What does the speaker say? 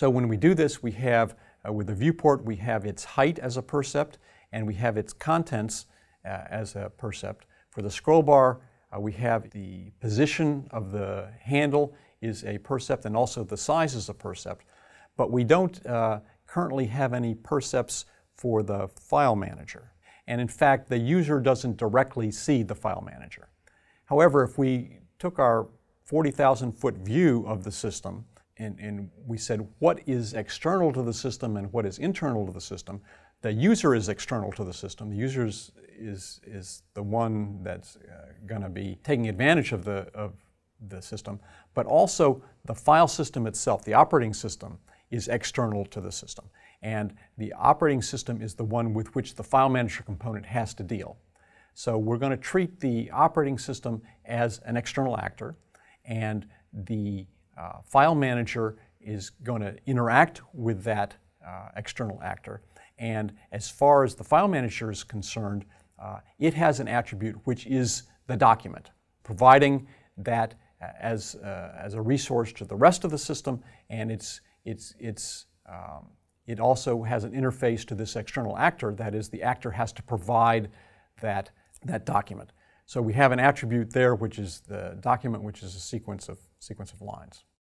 So when we do this, we have, uh, with the viewport, we have its height as a percept, and we have its contents uh, as a percept. For the scroll bar, uh, we have the position of the handle is a percept, and also the size is a percept. But we don't uh, currently have any percepts for the file manager. And in fact, the user doesn't directly see the file manager. However, if we took our 40,000 foot view of the system and, and, we said what is external to the system and what is internal to the system, the user is external to the system. The user is, is, is the one that's uh, going to be taking advantage of the, of the system, but also the file system itself, the operating system, is external to the system. And the operating system is the one with which the file manager component has to deal. So we're going to treat the operating system as an external actor, and the uh, file manager is going to interact with that uh, external actor. And as far as the file manager is concerned, uh, it has an attribute which is the document, providing that as, uh, as a resource to the rest of the system, and it's, it's, it's, um, it also has an interface to this external actor, that is, the actor has to provide that, that document. So we have an attribute there, which is the document, which is a sequence of, sequence of lines.